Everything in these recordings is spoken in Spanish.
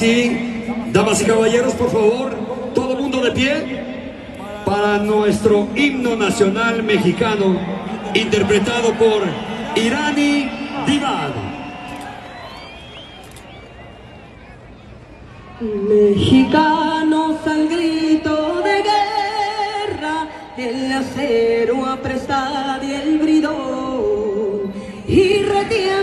Damas y caballeros, por favor, todo mundo de pie para nuestro himno nacional mexicano, interpretado por Irani Divad. Mexicanos al grito de guerra, el acero apresado y el bridón, y retiembla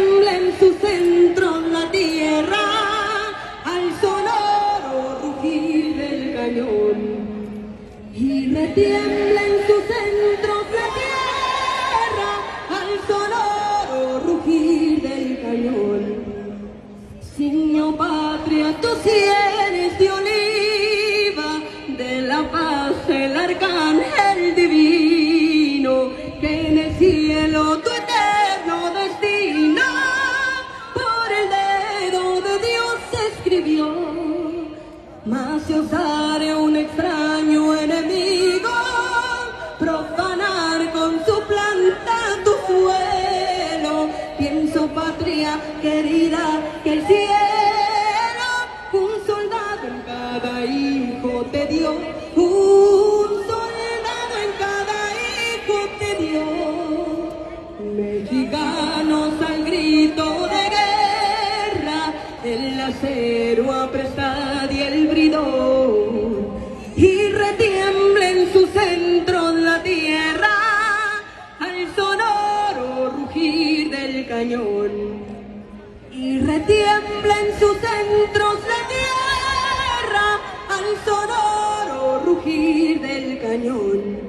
y retiembla en su centro la tierra al sonoro rugir del cañón. Signo patria, tú eres de oliva, de la paz el arcángel divino, que en el cielo tu eterno destino por el dedo de Dios escribió. Mas si osare un patria querida que el cielo un soldado en cada hijo te dio, un soldado en cada hijo te dio, mexicanos al grito de guerra, el acero apresado y el bridón, y retiembla en sus centros la tierra al sonoro rugir del cañón.